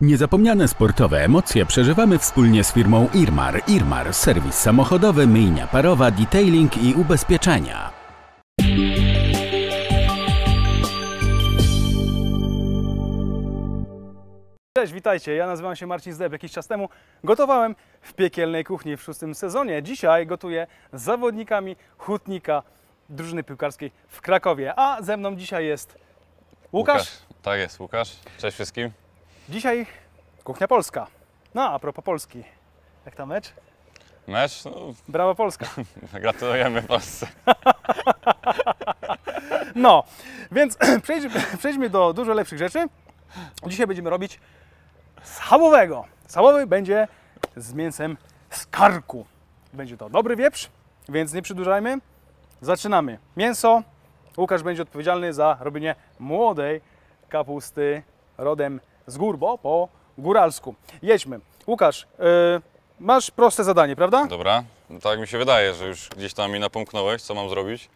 Niezapomniane sportowe emocje przeżywamy wspólnie z firmą Irmar. Irmar, serwis samochodowy, myjnia parowa, detailing i ubezpieczenia. Cześć, witajcie. Ja nazywam się Marcin Zdeb. Jakiś czas temu gotowałem w piekielnej kuchni w szóstym sezonie. Dzisiaj gotuję z zawodnikami hutnika drużyny piłkarskiej w Krakowie. A ze mną dzisiaj jest Łukasz. Tak jest, Łukasz. Cześć wszystkim. Dzisiaj kuchnia polska. No, a propos Polski. Jak tam mecz? Mecz? No, Brawa Polska. gratulujemy Polsce. No, więc przejdźmy, przejdźmy do dużo lepszych rzeczy. Dzisiaj będziemy robić schabowego. Schabowy będzie z mięsem z karku. Będzie to dobry wieprz, więc nie przedłużajmy. Zaczynamy. Mięso. Łukasz będzie odpowiedzialny za robienie młodej kapusty rodem z gór, bo po góralsku. Jedźmy. Łukasz, yy, masz proste zadanie, prawda? Dobra, no tak mi się wydaje, że już gdzieś tam mi napomknąłeś, co mam zrobić.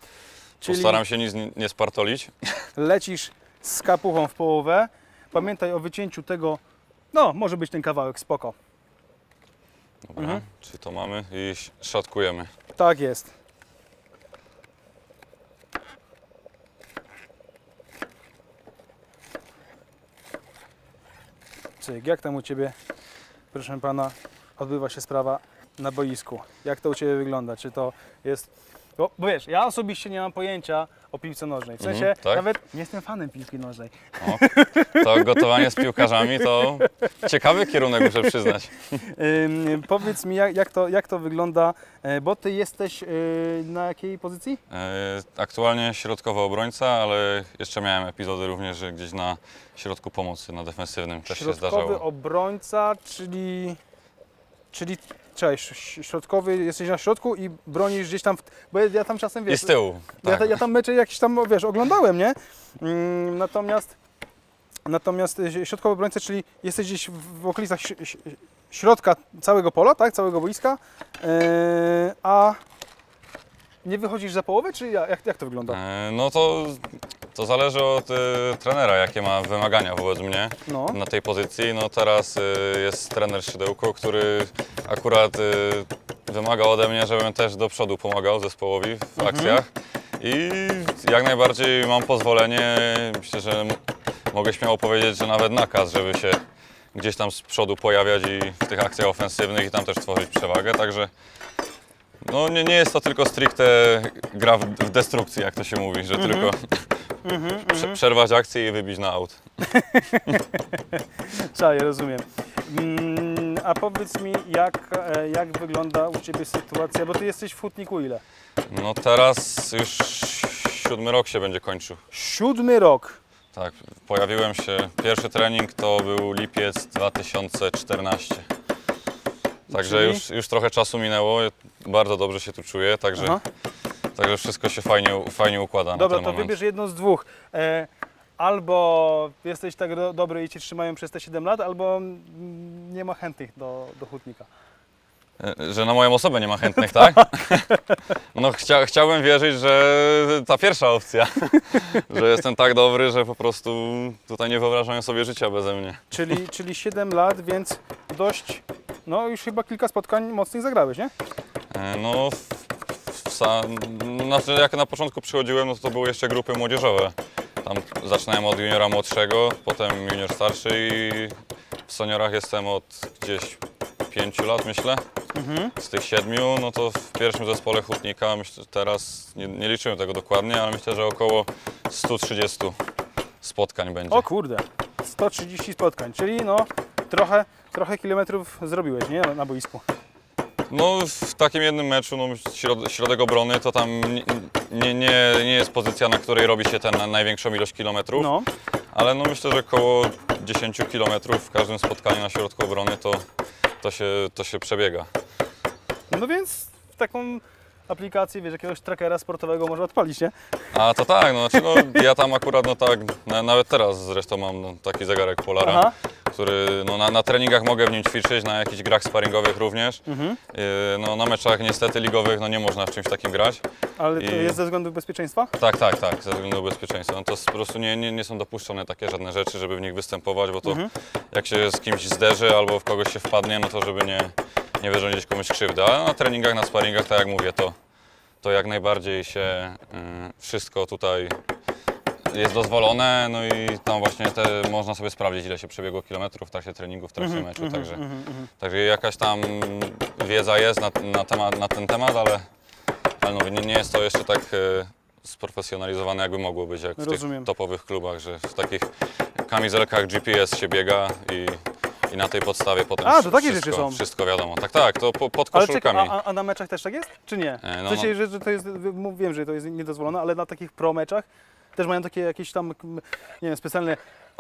Czyli- Postaram się nic nie- spartolić. lecisz z kapuchą w połowę. Pamiętaj o wycięciu tego, no może być ten kawałek, spoko. Dobra, Mhm. czy to mamy i szatkujemy. Tak jest. Cyk, jak tam u Ciebie, proszę Pana, odbywa się sprawa na boisku? Jak to u Ciebie wygląda? Czy to jest... Bo, bo wiesz, ja osobiście nie mam pojęcia o piłce nożnej. W sensie Mhm, tak. nawet nie jestem fanem piłki nożnej. O, to gotowanie z piłkarzami to ciekawy kierunek, muszę przyznać. Ym, powiedz mi, jak, jak, to, jak to wygląda, e, bo ty jesteś y, na jakiej pozycji? E, Aktualnie środkowy obrońca, ale jeszcze miałem epizody również, gdzieś na środku pomocy, na defensywnym też się Środkowy zdarzało. obrońca, czyli. Czyli. Cześć, ś- środkowy, jesteś na środku i bronisz gdzieś tam, w, bo ja, ja tam czasem I wiesz, z tyłu. ja, Tak. ta- ja tam mecze jakieś tam, wiesz, oglądałem, nie? Mm, natomiast, natomiast y, środkowy obrońca, czyli jesteś gdzieś w, okolicach środka całego pola, tak, całego boiska, yy, a nie wychodzisz za połowę, czy ja- jak, jak to wygląda? E, No to, to zależy od e, trenera, jakie ma wymagania wobec mnie No. na tej pozycji. No teraz e, jest trener Szydełko, który akurat e, wymaga ode mnie, żebym też do przodu pomagał zespołowi w Mhm. akcjach. I jak najbardziej mam pozwolenie, myślę, że mogę śmiało powiedzieć, że nawet nakaz, żeby się gdzieś tam z przodu pojawiać i w tych akcjach ofensywnych i tam też tworzyć przewagę, także no nie, nie jest to tylko stricte gra w, w destrukcji, jak to się mówi, że tylko prze, przerwać akcję i wybić na aut. Czaję, rozumiem. Mm, a powiedz mi, jak, e, jak wygląda u Ciebie sytuacja, bo Ty jesteś w hutniku ile? No teraz już siódmy rok się będzie kończył. Siódmy rok. Tak, pojawiłem się, pierwszy trening to był lipiec 2014. Także Czyli? już, już trochę czasu minęło, bardzo dobrze się tu czuję, także, Aha. Także wszystko się fajnie, fajnie układa Dobra, to moment. wybierz jedno z dwóch. E, albo jesteś tak do, dobry i Cię trzymają przez te 7 lat, albo nie ma chętnych do, do hutnika. E, Że na moją osobę nie ma chętnych, tak? No chcia, chciałbym wierzyć, że ta pierwsza opcja, że jestem tak dobry, że po prostu tutaj nie wyobrażają sobie życia beze mnie. Czyli, czyli 7 lat, więc dość, no już chyba kilka spotkań mocnych zagrałeś, nie? E, No, znaczy jak na początku przychodziłem, no to, to były jeszcze grupy młodzieżowe. Tam zaczynałem od juniora młodszego, potem junior starszy i w seniorach jestem od gdzieś 5 lat myślę. Z tych siedmiu, no to w pierwszym zespole hutnika, myślę, teraz nie, nie liczyłem tego dokładnie, ale myślę, że około 130 spotkań będzie. O kurde, 130 spotkań, czyli no trochę, trochę kilometrów zrobiłeś, nie? Na, na boisku. No w takim jednym meczu, no, środ, środek obrony to tam nie, nie, nie, jest pozycja, na której robi się ten największą ilość kilometrów, No, ale no myślę, że około 10 kilometrów w każdym spotkaniu na środku obrony to, to, się, to się przebiega. no więc taką aplikację, wiesz, jakiegoś trackera sportowego może odpalić, nie? A to tak, no, znaczy, no ja tam akurat no tak, na, nawet teraz zresztą mam no, taki zegarek Polara, Aha. Który no, na, na treningach mogę w nim ćwiczyć, na jakichś grach sparingowych również. Mhm. Yy, no, na meczach niestety ligowych no, nie można w czymś takim grać. Ale to I- jest ze względów bezpieczeństwa? Tak, tak, tak, ze względu na bezpieczeństwo. No to po prostu nie, nie, nie są dopuszczone takie żadne rzeczy, żeby w nich występować, bo to Mhm. jak się z kimś zderzy albo w kogoś się wpadnie, no to żeby nie, nie wyrządzić komuś krzywdy. Ale na treningach, na sparingach, tak jak mówię, to, to jak najbardziej się y, wszystko tutaj jest dozwolone, no i tam właśnie te, można sobie sprawdzić, ile się przebiegło kilometrów w trakcie treningu, w trakcie meczu, także, także jakaś tam wiedza jest na, na, temat, na ten temat, ale, ale no, nie, nie jest to jeszcze tak e, sprofesjonalizowane, jakby mogło być, jak w Rozumiem. tych topowych klubach, że w takich kamizelkach GPS się biega i, i na tej podstawie potem A, to takie wszystko, rzeczy są. wszystko wiadomo. Tak, tak, to po, pod Ale koszulkami. a, a na meczach też tak jest? Czy nie? E, no, w sensie, no. że, to jest, wiem, że to jest niedozwolone, ale na takich pro meczach też mają takie jakieś tam, nie wiem, specjalne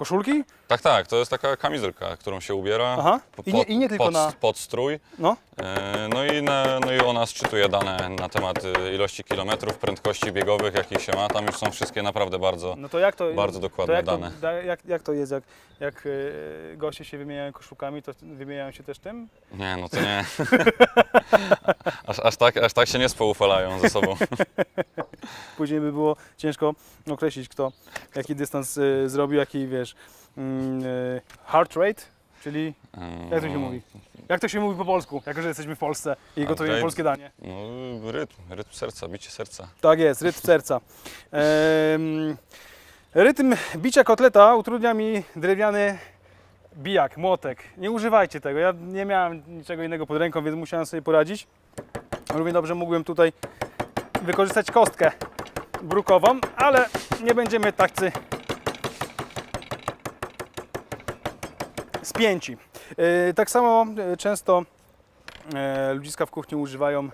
koszulki? Tak, tak, to jest taka kamizelka, którą się ubiera Aha. I nie- i nie tylko pod, na- pod strój. No. E, No i, na, no i ona szczytuje dane na temat e, ilości kilometrów, prędkości biegowych, jakich się ma. Tam już są wszystkie naprawdę bardzo. No to jak to Bardzo dokładne to jak dane. To, jak, jak to jest, jak, jak e, goście się wymieniają koszulkami, to wymieniają się też tym? Nie, no to nie. aż, aż, tak, aż tak się nie spoufalają ze sobą. Później by było ciężko określić, kto jaki dystans e, zrobił, jaki, wiesz, mm, e, heart rate, czyli jak to się Mm, mówi? Jak to się mówi po polsku, jako że jesteśmy w Polsce i gotujemy polskie danie? No, rytm, rytm serca, bicie serca. Tak jest, rytm serca. Em, rytm bicia kotleta utrudnia mi drewniany bijak, młotek. Nie używajcie tego. Ja nie miałem niczego innego pod ręką, więc musiałem sobie poradzić. Równie dobrze mógłbym tutaj wykorzystać kostkę brukową, ale nie będziemy tacy spięci. E, Tak samo e, często e, ludziska w kuchni używają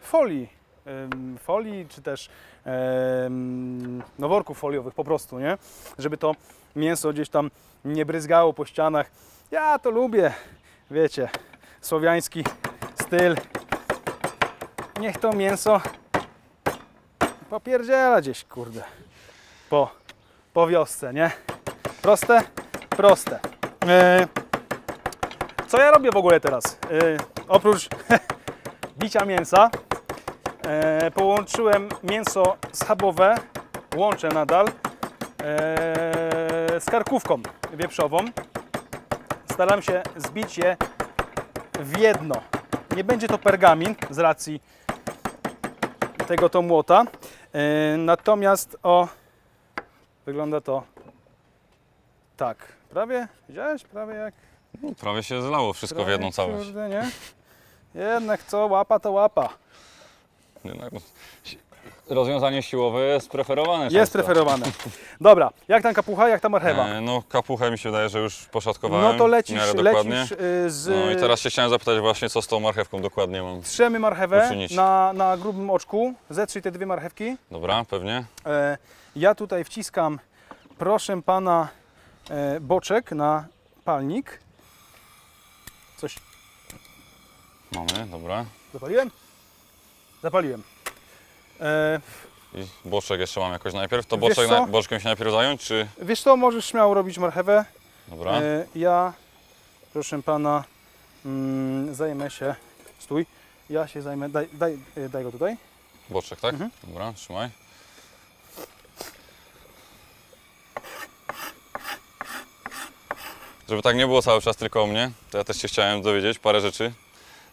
folii, folii czy też no worków foliowych po prostu, nie? Żeby to mięso gdzieś tam nie bryzgało po ścianach. Ja to lubię, wiecie, słowiański styl. Niech to mięso popierdziela gdzieś, kurde, po, po wiosce, nie? Proste? Proste. E, co ja robię w ogóle teraz? E, oprócz bicia mięsa, e, połączyłem mięso schabowe, łączę nadal, z karkówką wieprzową. Staram się zbić je w jedno. Nie będzie to pergamin z racji tego to młota. Natomiast o wygląda to tak. Prawie, widziałeś? Prawie jak No, prawie się zlało wszystko w jedną Prawie, całość. Kurde, nie? Jednak co, łapa to łapa. Jednak, no, rozwiązanie siłowe jest preferowane. Jest często. preferowane. Dobra, jak tam kapucha, jak ta marchewa? E, no kapuchę mi się wydaje, że już poszatkowałem No to lecisz, lecisz y, z... No i teraz się chciałem zapytać właśnie, co z tą marchewką dokładnie mam. Trzemy marchewę uczynić. na, na grubym oczku. Zetrzyj te dwie marchewki. Dobra, pewnie. E, ja tutaj wciskam, proszę pana, e, boczek na palnik. Coś Mamy, dobra. zapaliłem? Zapaliłem. E, I boczek jeszcze mam jakoś najpierw. To boczek na, boczkiem się najpierw zająć, czy... wiesz co, możesz śmiało robić marchewę. Dobra. E, ja, proszę pana, mm, zajmę się. Stój. Ja się zajmę. Daj, daj, e, daj go tutaj. Boczek, tak? Mhm. Dobra, trzymaj. Żeby tak nie było cały czas tylko o mnie, to ja też się chciałem dowiedzieć parę rzeczy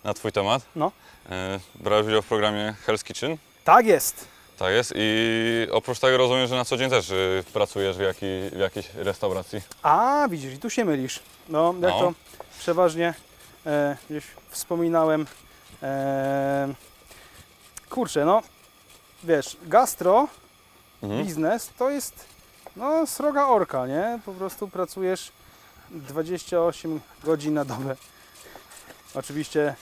na Twój temat. No. E, Brałeś udział w programie Hell's Kitchen, Tak jest. tak jest, i oprócz tego rozumiem, że na co dzień też y, pracujesz w, jaki, w jakiejś restauracji. A, widzisz, i tu się mylisz. No, jak No. to przeważnie e, gdzieś wspominałem. E, kurczę, no, wiesz, gastro, Mhm. biznes to jest no, sroga orka, nie? Po prostu pracujesz 28 godzin na dobę. Oczywiście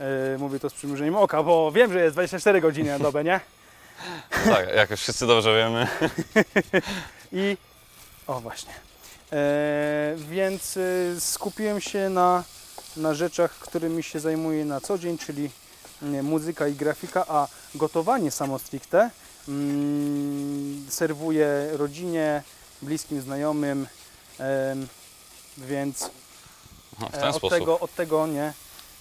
e, mówię to z przymrużeniem oka, bo wiem, że jest 24 godziny na dobę, nie? Tak, jak już wszyscy dobrze wiemy. I o właśnie. E, więc e, skupiłem się na, na rzeczach, którymi się zajmuję na co dzień, czyli nie, muzyka i grafika, a gotowanie samo stricte mm, serwuję rodzinie, bliskim znajomym, więc Aha, w e, od, tego, od tego nie,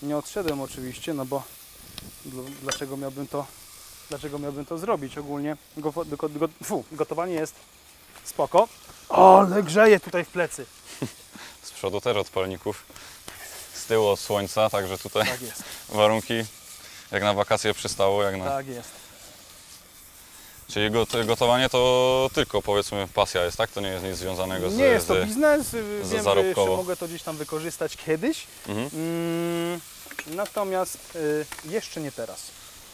nie odszedłem oczywiście, no bo dl- dlaczego miałbym to, dlaczego miałbym to zrobić ogólnie? Go, go, go, fu, gotowanie jest spoko, ale grzeje tutaj w plecy. Z przodu też od palników. Z tyłu od słońca, także tutaj Tak warunki jak na wakacje przystało. Jak na... tak jest. Czyli got- gotowanie to tylko powiedzmy pasja jest, tak? To nie jest nic związanego z... Nie jest to biznes, y, z- wiem, że zarobkowo. jeszcze mogę to gdzieś tam wykorzystać kiedyś, Mhm, mm, natomiast y, jeszcze nie teraz,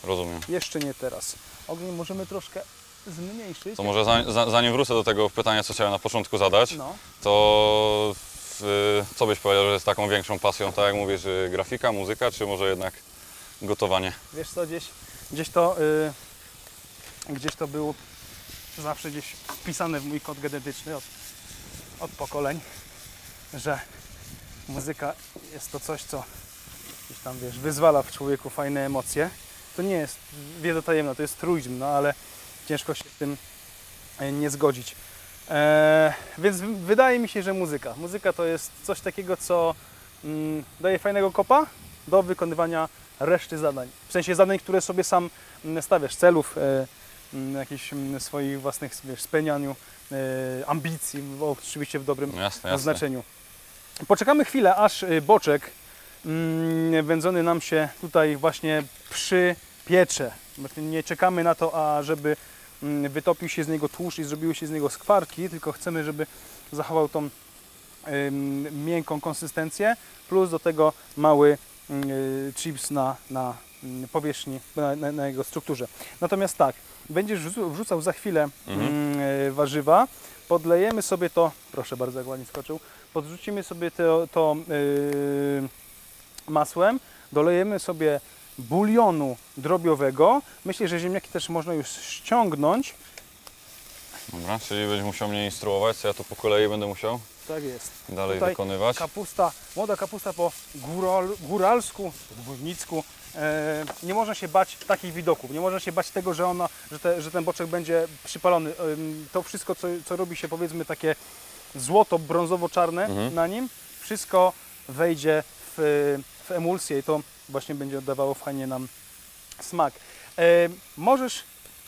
rozumiem. jeszcze nie teraz. Ogień możemy troszkę zmniejszyć. To może za, za, zanim wrócę do tego pytania, co chciałem na początku zadać, No, to w, co byś powiedział, że jest taką większą pasją, tak jak mówisz, y, grafika, muzyka, czy może jednak gotowanie? wiesz co, gdzieś, gdzieś to y, gdzieś to było zawsze gdzieś wpisane w mój kod genetyczny od, od pokoleń, że muzyka jest to coś, co gdzieś tam, wiesz, wyzwala w człowieku fajne emocje. To nie jest wiedza tajemna, to jest truizm, no ale ciężko się z tym e, nie zgodzić. E, więc wydaje mi się, że muzyka. Muzyka to jest coś takiego, co mm, daje fajnego kopa do wykonywania reszty zadań. W sensie zadań, które sobie sam mm, stawiasz, celów, e, jakichś mm, swoich własnych wiesz, spełnianiu, e, ambicji, oczywiście w dobrym jasne, jasne. znaczeniu. Poczekamy chwilę, aż y, boczek mm, wędzony nam się tutaj właśnie przypiecze. Znaczy, Nie czekamy na to, ażeby mm, wytopił się z niego tłuszcz i zrobiły się z niego skwarki, tylko chcemy, żeby zachował tą miękką konsystencję, plus do tego mały y, chips na, na mm, powierzchni, na, na jego strukturze. Natomiast tak, będziesz wrzu- wrzucał za chwilę Mhm. mm, y, warzywa, podlejemy sobie to, proszę bardzo, jak ładnie skoczył, podrzucimy sobie to, to y, masłem, dolejemy sobie bulionu drobiowego. Myślę, że ziemniaki też można już ściągnąć. Dobra, czyli będziesz musiał mnie instruować, co ja tu po kolei będę musiał Tak jest. dalej Tutaj wykonywać. Kapusta, młoda kapusta po góral, góralsku, górnicku. E, nie można się bać takich widoków, nie można się bać tego, że, ona, że, te, że ten boczek będzie przypalony. To wszystko, co, co robi się powiedzmy takie złoto, brązowo-czarne Mhm. na nim, wszystko wejdzie w, w emulsję i to właśnie będzie oddawało fajnie nam smak. E, możesz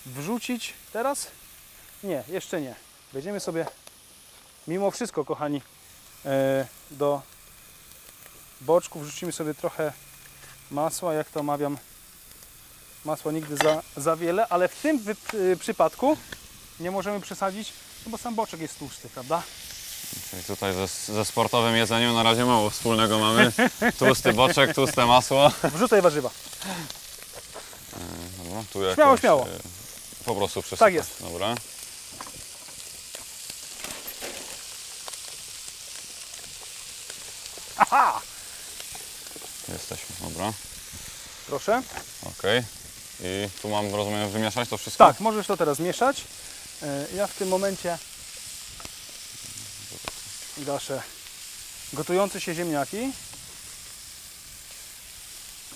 wrzucić teraz? Nie, jeszcze nie. Wejdziemy sobie mimo wszystko, kochani, e, do boczku wrzucimy sobie trochę masła, jak to omawiam, masła nigdy za, za wiele, ale w tym y, przypadku nie możemy przesadzić, no bo sam boczek jest tłusty, prawda? Czyli tutaj ze, ze sportowym jedzeniem na razie mało wspólnego mamy. Tłusty boczek, tłuste masło. Wrzucaj warzywa. Dobra, tu jakoś, Śmiało, śmiało. e, Po prostu przesypać. Tak jest. Dobra. Aha! Jesteśmy, dobra. Proszę. Okej. I tu mam, rozumiem, wymieszać to wszystko? Tak, możesz to teraz mieszać. E, Ja w tym momencie gaszę gotujące się ziemniaki.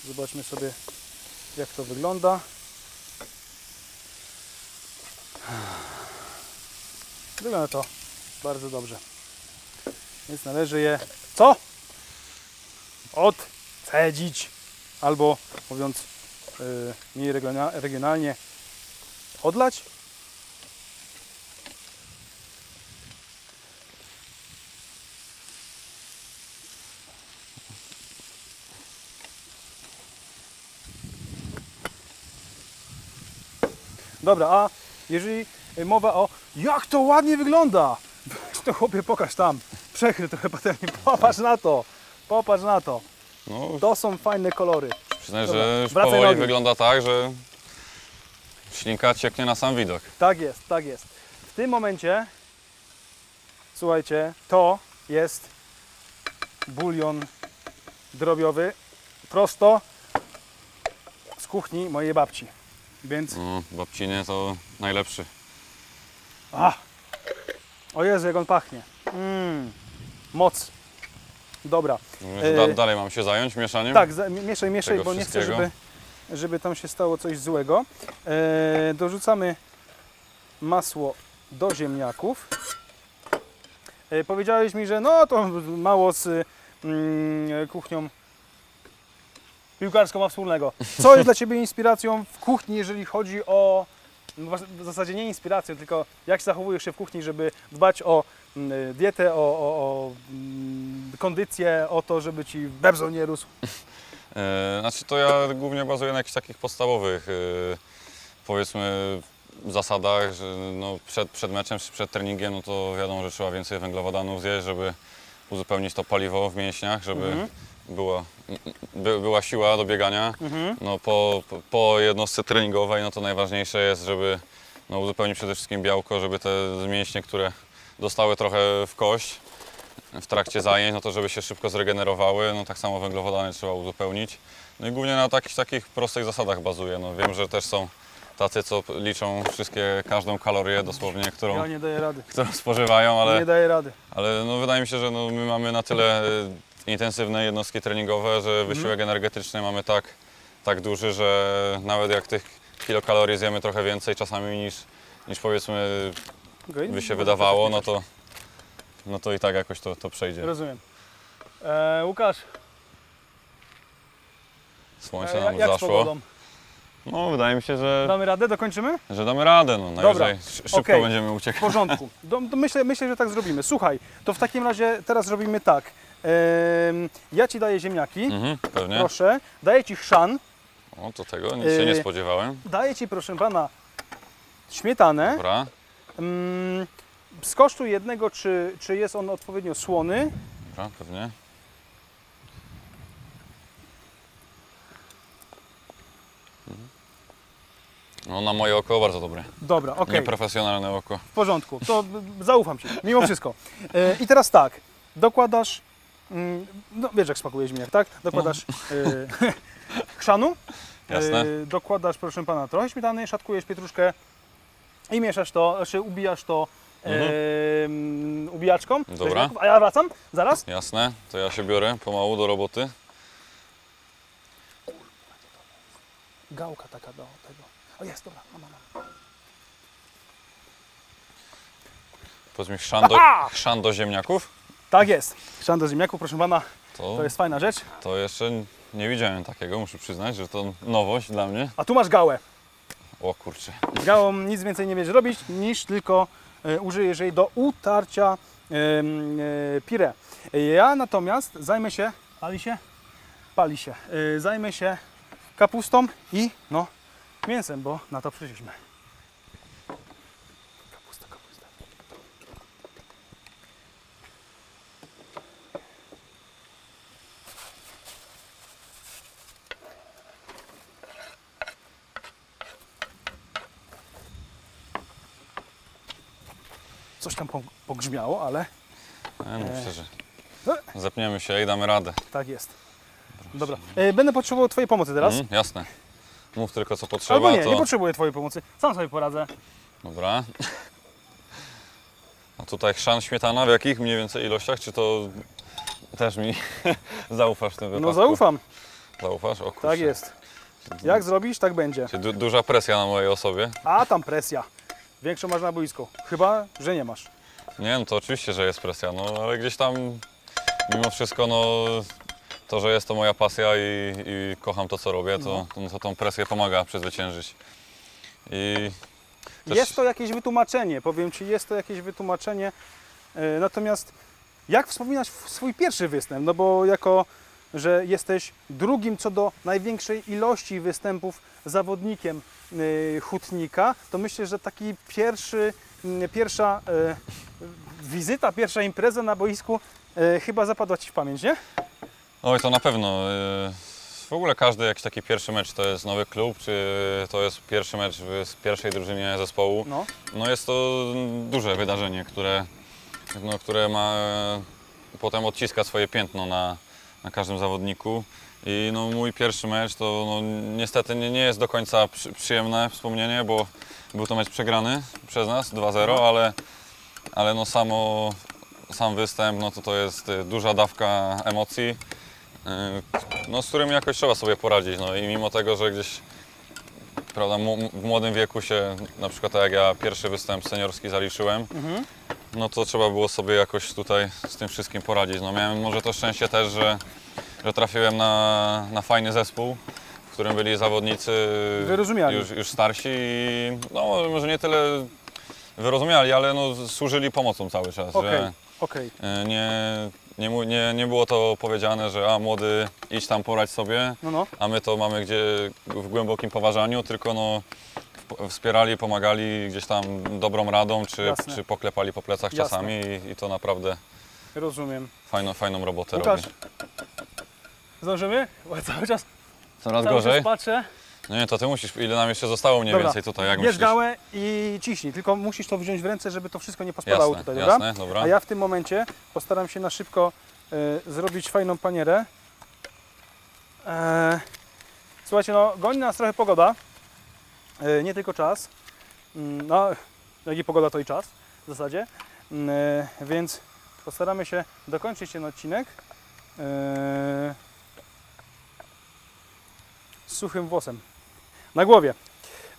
Zobaczmy sobie jak to wygląda. Wygląda to bardzo dobrze. Więc należy je co? Odcedzić. Albo mówiąc y, mniej regiona- regionalnie odlać. Dobra, a jeżeli mowa o jak to ładnie wygląda, to chłopie pokaż tam, przechyl trochę patelnię, popatrz na to, popatrz na to, No, to są fajne kolory. przyznaj, Dobra, że już powoli nogi. wygląda tak, że ślinka cieknie na sam widok. Tak jest, tak jest. W tym momencie, słuchajcie, to jest bulion drobiowy prosto z kuchni mojej babci. Więc, No, babciny to najlepszy. a, o Jezu, jak on pachnie. Mm, moc. Dobra. Da, E, dalej mam się zająć mieszaniem? Tak, za- mieszaj, mieszaj, bo nie chcę, żeby żeby tam się stało coś złego. E, dorzucamy masło do ziemniaków. E, powiedziałeś mi, że no to mało z mm, kuchnią piłkarską ma wspólnego. Co jest dla Ciebie inspiracją w kuchni, jeżeli chodzi o w zasadzie nie inspiracją, tylko jak zachowujesz się w kuchni, żeby dbać o dietę, o, o, o mm, kondycję, o to, żeby Ci bebzo nie rósł. E, Znaczy to ja głównie bazuję na jakichś takich podstawowych, e, powiedzmy, zasadach, że no przed, przed meczem czy przed treningiem, no to wiadomo, że trzeba więcej węglowodanów zjeść, żeby uzupełnić to paliwo w mięśniach, żeby Mhm. była, by, była siła do biegania. Mhm. No po, po- po jednostce treningowej, no to najważniejsze jest, żeby no, uzupełnić przede wszystkim białko, żeby te mięśnie, które dostały trochę w kość w trakcie zajęć, no to żeby się szybko zregenerowały, no tak samo węglowodany trzeba uzupełnić. No i głównie na takich, takich prostych zasadach bazuję. No wiem, że też są tacy, co liczą wszystkie, każdą kalorię dosłownie, którą, Ja nie daję rady. którą spożywają, ale... Nie daję rady. Ale no, wydaje mi się, że no, my mamy na tyle e, intensywne jednostki treningowe, że Mhm. wysiłek energetyczny mamy tak, tak duży, że nawet jak tych kilokalorii zjemy trochę więcej czasami niż, niż powiedzmy Okej? by się wydawało, no to, no to i tak jakoś to, to przejdzie. Rozumiem. E, Łukasz, Słońce e, nam jak z zaszło. No wydaje mi się, że, Damy radę? Dokończymy? że damy radę. No, najwyżej sz- szybko okej. będziemy W uciekać. porządku. Do, myślę, myślę, że tak zrobimy. Słuchaj, to w takim razie teraz robimy tak. Em, ja Ci daję ziemniaki, Mhm, pewnie. proszę. Daję Ci chrzan. O, to tego nic się nie Yy, spodziewałem. Daję Ci, proszę Pana, śmietanę. Dobra, Mm, skosztuj jednego, czy, czy jest on odpowiednio słony. dobra, pewnie. No na moje oko bardzo dobre. Dobra, okej, Nieprofesjonalne oko. w porządku. To zaufam Ci, mimo wszystko. E, I teraz tak, dokładasz, mm, no wiesz jak smakuje ziemniak, tak? Dokładasz y, chrzanu, Jasne. y, dokładasz, proszę Pana, trochę śmietany, szatkujesz pietruszkę i mieszasz to, znaczy ubijasz to Mhm. ubijaczką. do Dobra. A ja wracam, zaraz. Jasne, to ja się biorę pomału do roboty. Gałka taka do tego. O jest, dobra, mam, mam. Powiedz mi chrzan do, chrzan do ziemniaków. Tak jest. Chrzan do ziemniaków, proszę Pana, To, to jest fajna rzecz. to jeszcze nie widziałem takiego, muszę przyznać, że to nowość dla mnie. A tu masz gałę. O kurczę. Z gałą nic więcej nie będziesz robić, niż tylko e, użyjesz jej do utarcia e, pire. Ja natomiast zajmę się, pali się? Pali się. E, zajmę się kapustą i no mięsem, bo na to przyszliśmy. Coś tam po- pogrzmiało, ale E, no, myślę, że zepniemy się i damy radę. tak jest. Dobra. E, Będę potrzebował Twojej pomocy teraz. Mhm, jasne. Mów tylko co potrzeba, Albo nie, to... nie potrzebuję Twojej pomocy. Sam sobie poradzę. Dobra. A tutaj chrzan, śmietana w jakich mniej więcej ilościach? Czy to też mi zaufasz w tym wypadku? No zaufam. Zaufasz? O kurczę. Tak jest. Jak zrobisz, tak będzie. Du duża presja na mojej osobie. A tam presja. Większą masz na boisku. Chyba, że nie masz. Nie, no to oczywiście, że jest presja, no ale gdzieś tam mimo wszystko, no to, że jest to moja pasja i, i kocham to, co robię, to, no. to tą presję pomaga przezwyciężyć. I też- Jest to jakieś wytłumaczenie, powiem Ci, jest to jakieś wytłumaczenie. E, Natomiast jak wspominasz swój pierwszy występ? No bo jako, że jesteś drugim co do największej ilości występów zawodnikiem e, hutnika, to myślę, że taki pierwszy, m, pierwsza e, wizyta, pierwsza impreza na boisku chyba zapadła Ci w pamięć, nie? Oj, to na pewno. W ogóle każdy jakiś taki pierwszy mecz to jest nowy klub, czy to jest pierwszy mecz w z pierwszej drużynie zespołu. No. No jest to duże wydarzenie, które, no, które ma potem odciska swoje piętno na, na każdym zawodniku. I no, mój pierwszy mecz to no, niestety nie, nie jest do końca przy, przyjemne wspomnienie, bo był to mecz przegrany przez nas 2-0, ale, ale no samo, sam występ no to, to jest y, duża dawka emocji. no, z którymi jakoś trzeba sobie poradzić. No i mimo tego, że gdzieś prawda, w młodym wieku się, na przykład tak jak ja pierwszy występ seniorski zaliczyłem, no to trzeba było sobie jakoś tutaj z tym wszystkim poradzić. No miałem może to szczęście też, że, że trafiłem na, na fajny zespół, w którym byli zawodnicy już, już starsi i no może nie tyle wyrozumiali, ale no, służyli pomocą cały czas. Okej, Że, okej. E, Nie, nie, nie, nie było to powiedziane, że a młody idź tam porać sobie, No, no. a my to mamy gdzie w głębokim poważaniu, tylko no wspierali, pomagali gdzieś tam dobrą radą, czy, Jasne. czy poklepali po plecach Jasne. czasami i, i to naprawdę Rozumiem. fajną, fajną robotę Łukasz, robi. zdążymy? Bo cały czas, Coraz cały gorzej? czas patrzę. No nie, to ty musisz, ile nam jeszcze zostało mniej Dobra. więcej tutaj, jak Bierz gałę i ciśnij, tylko musisz to wziąć w ręce, żeby to wszystko nie pospadało Jasne, tutaj, dobra? jasne, dobra. A ja w tym momencie postaram się na szybko e, zrobić fajną panierę. E, słuchajcie, no goni nas trochę pogoda, nie tylko czas. Mm, No, jak i pogoda, to i czas w zasadzie. Mm, e, więc postaramy się dokończyć ten odcinek e, suchym włosem na głowie.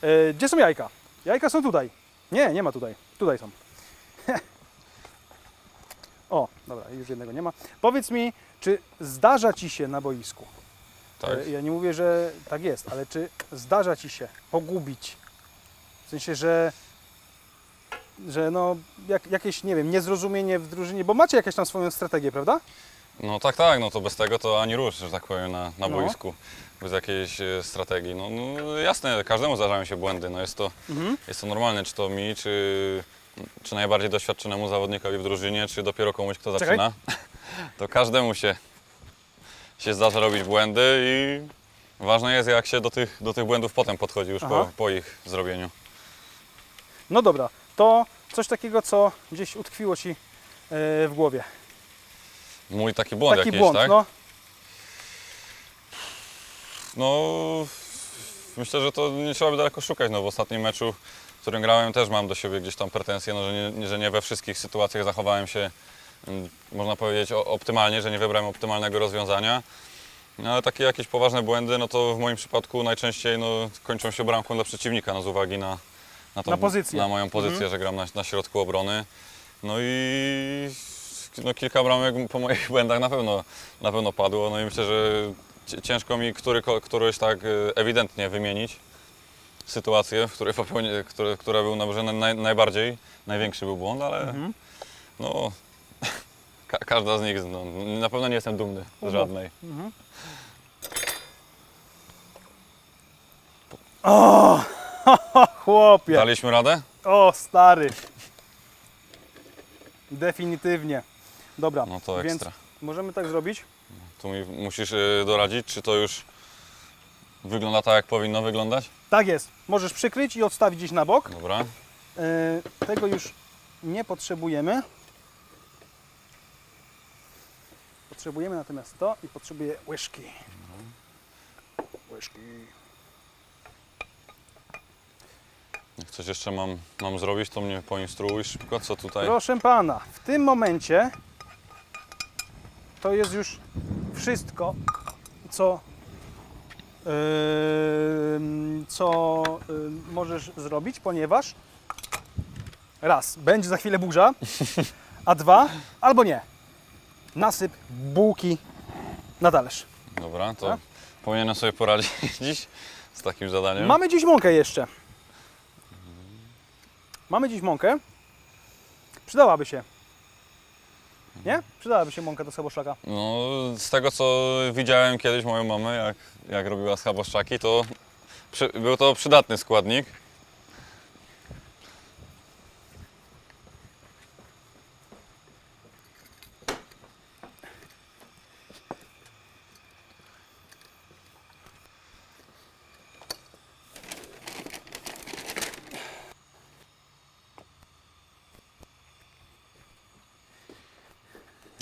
E, gdzie są jajka? Jajka są tutaj. Nie, nie ma tutaj. Tutaj są. O, dobra, już jednego nie ma. Powiedz mi, czy zdarza Ci się na boisku? Tak. E, Ja nie mówię, że tak jest, ale czy zdarza Ci się pogubić? W sensie, że, że no, jak, jakieś, nie wiem, niezrozumienie w drużynie, bo macie jakąś tam swoją strategię, prawda? No tak, tak, no to bez tego to ani rusz, że tak powiem, na, na No. boisku. Bez jakiejś e, strategii. No, no jasne, każdemu zdarzają się błędy, no jest to, Mhm. jest to normalne, czy to mi, czy, czy najbardziej doświadczonemu zawodnikowi w drużynie, czy dopiero komuś, kto Czekaj. zaczyna. To każdemu się, się zdarza robić błędy i ważne jest, jak się do tych, do tych błędów potem podchodzi już po, po ich zrobieniu. No dobra, to coś takiego, co gdzieś utkwiło Ci e, w głowie. Mój taki błąd Taki jakiś, błąd, tak? no. No, myślę, że to nie trzeba by daleko szukać. No, w ostatnim meczu, w którym grałem, też mam do siebie gdzieś tam pretensje, no, że, nie, że nie we wszystkich sytuacjach zachowałem się, można powiedzieć, optymalnie, że nie wybrałem optymalnego rozwiązania. No, ale takie jakieś poważne błędy, no to w moim przypadku najczęściej no, kończą się bramką dla przeciwnika, no, z uwagi na, na, tą- Na pozycję. na moją pozycję, Mhm. że gram na, na środku obrony. No i no, kilka bramek po moich błędach na pewno, na pewno padło. No i myślę, że ciężko mi który, któryś tak y, ewidentnie wymienić sytuację, w której popełni, który, która był na, naj, najbardziej, największy był błąd, ale Mhm. no, ka, każda z nich, no, na pewno nie jestem dumny z Mhm. żadnej. Mhm. O, chłopie. Daliśmy radę? O, stary. Definitywnie. Dobra, No to ekstra. możemy tak zrobić. Tu mi musisz y, doradzić, czy to już wygląda tak, jak powinno wyglądać? Tak jest. Możesz przykryć i odstawić gdzieś na bok. Dobra. E, tego już nie potrzebujemy. Potrzebujemy natomiast to i potrzebuję łyżki. Łyżki. Jak coś jeszcze mam, mam zrobić, to mnie poinstruuj szybko, co tutaj. Proszę pana, w tym momencie to jest już wszystko, co, ym, co ym, możesz zrobić, ponieważ raz, będzie za chwilę burza, a dwa, albo nie, nasyp bułki na talerz. Dobra, to Tak? powinienem sobie poradzić dziś z takim zadaniem. Mamy dziś mąkę jeszcze. Mamy dziś mąkę. Przydałaby się. Nie? Przydałaby się mąka do schaboszlaka. No, z tego co widziałem kiedyś moją mamę, jak, jak robiła schaboszczaki, to przy, był to przydatny składnik.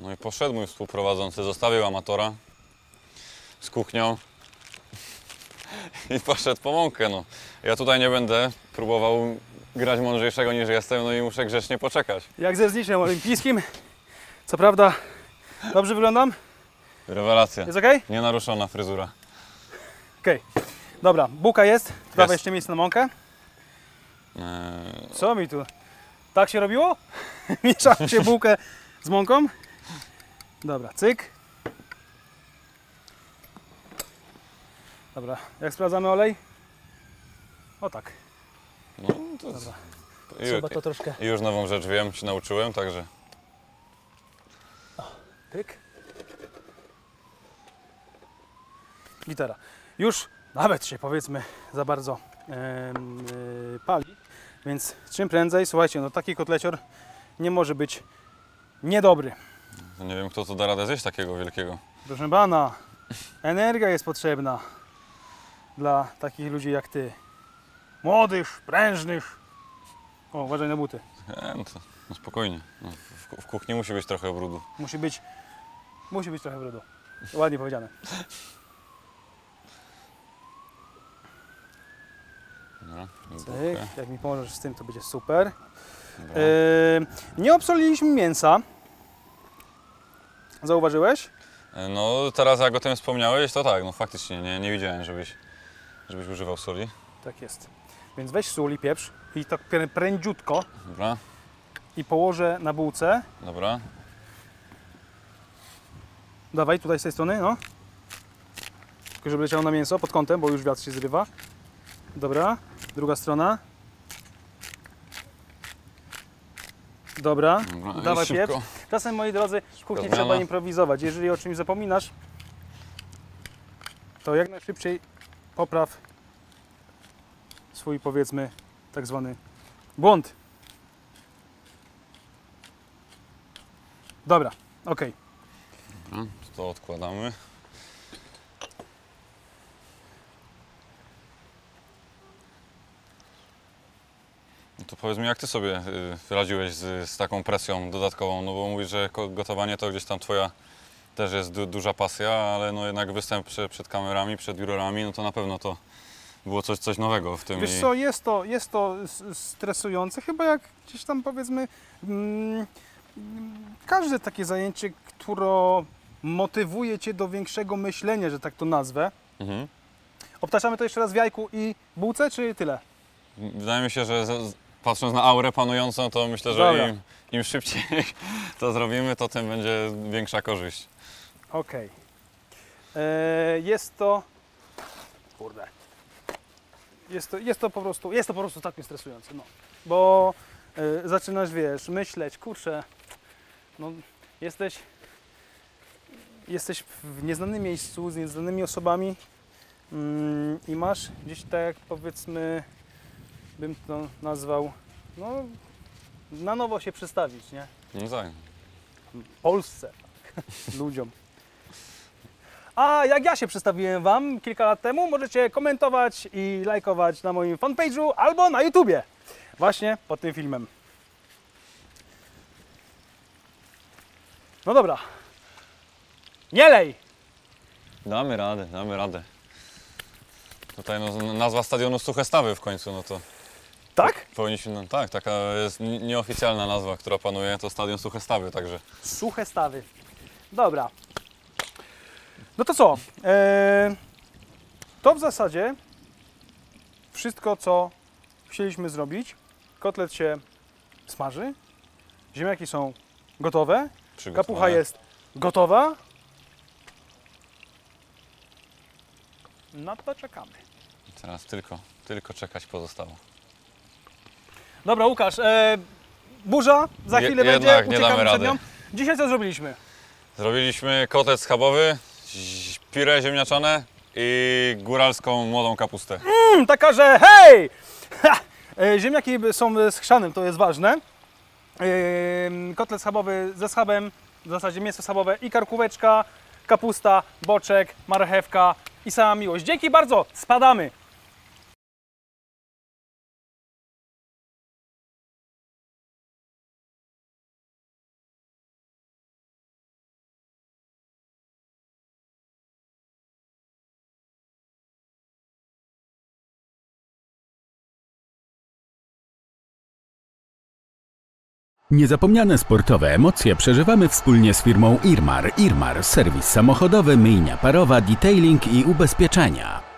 No i poszedł mój współprowadzący, zostawił amatora z kuchnią i poszedł po mąkę. No. Ja tutaj nie będę próbował grać mądrzejszego niż jestem, no i muszę grzecznie poczekać. Jak ze zniczem olimpijskim. Co prawda, dobrze wyglądam? Rewelacja. Jest ok? Nienaruszona fryzura. Okej. Dobra, bułka jest. Dawaj jeszcze miejsce na mąkę. Eee, Co mi tu? Tak się robiło? Mieszało się bułkę z mąką? Dobra, cyk. Dobra, jak sprawdzamy olej? O tak. no, to Dobra. Trzeba to troszkę. i już nową rzecz wiem, się nauczyłem, także Pyk. Gitara. Już nawet się powiedzmy za bardzo em, y, pali, więc czym prędzej, słuchajcie, no taki kotlecior nie może być niedobry. Nie wiem kto to da radę zjeść takiego wielkiego. Proszę pana, energia jest potrzebna dla takich ludzi jak ty. Młodych, prężnych. O, uważaj na buty. E, no to no spokojnie. No, w, w kuchni musi być trochę brudu. Musi być, musi być trochę brudu. Ładnie powiedziane. Dobra, Cyk, jak mi pomożesz z tym, to będzie super. Yy, nie obsoliliśmy mięsa. Zauważyłeś? E, No teraz jak o tym wspomniałeś, to tak, no faktycznie nie, nie widziałem, żebyś, żebyś używał soli. Tak jest. Więc weź sól i pieprz i tak prę- prędziutko Dobra, i położę na bułce. dobra. Dawaj tutaj z tej strony, no. Tylko żeby leciało na mięso pod kątem, bo już wiatr się zrywa. Dobra, druga strona. Dobra, dobra. dawaj szybko. pieprz. Czasem, moi drodzy, w kuchni trzeba improwizować. Jeżeli o czymś zapominasz, to jak najszybciej popraw swój, powiedzmy, tak zwany błąd. Dobra, okej. Dobra, to odkładamy. No to powiedz mi, jak ty sobie y, radziłeś z, z taką presją dodatkową? No bo mówisz, że gotowanie to gdzieś tam twoja też jest du, duża pasja, ale no jednak występ prze, przed kamerami, przed jurorami, no to na pewno to było coś, coś nowego w tym. Wiesz co, jest to, jest to stresujące, chyba jak gdzieś tam powiedzmy mm, mm, każde takie zajęcie, które motywuje Cię do większego myślenia, że tak to nazwę. Mhm. Obtaczamy to jeszcze raz w jajku i bułce, czy tyle? Wydaje mi się, że patrząc na aurę panującą, to myślę, że im, im szybciej to zrobimy, to tym będzie większa korzyść. Okej. E, Jest to... Kurde. Jest to, jest to po prostu, jest to po prostu tak mnie stresujące, no. Bo e, zaczynasz, wiesz, myśleć, kurczę, no jesteś, jesteś w nieznanym miejscu z nieznanymi osobami mm, i masz gdzieś tak powiedzmy, bym to nazwał, no na nowo się przedstawić, nie? No tak. Polsce, ludziom. A jak ja się przedstawiłem Wam kilka lat temu, możecie komentować i lajkować na moim fanpage'u albo na YouTubie. Właśnie pod tym filmem. No dobra. Nie lej! Damy radę, damy radę. Tutaj no, nazwa stadionu Suche Stawy w końcu, no to Tak? powinniśmy, no tak, taka jest ni- nieoficjalna nazwa, która panuje, to stadion Suche Stawy, także Suche stawy. Dobra. No to co? Eee, to w zasadzie wszystko, co chcieliśmy zrobić. Kotlet się smaży. Ziemniaki są gotowe. Kapucha jest gotowa. Na to czekamy. Teraz tylko, tylko czekać pozostało. Dobra, Łukasz. E, burza za Je- chwilę jednak będzie. nie Uciekamy damy przed rady. nią. Dzisiaj co zrobiliśmy? Zrobiliśmy kotlet schabowy, ź- pire ziemniaczane i góralską młodą kapustę. Mm, taka, że hej! Ha! E, Ziemniaki są z chrzanem, to jest ważne. Ym, Kotlet schabowy ze schabem, w zasadzie mięso schabowe i karkóweczka, kapusta, boczek, marchewka i sama miłość. Dzięki bardzo, spadamy! Niezapomniane sportowe emocje przeżywamy wspólnie z firmą Irmar. Irmar, serwis samochodowy, myjnia parowa, detailing i ubezpieczenia.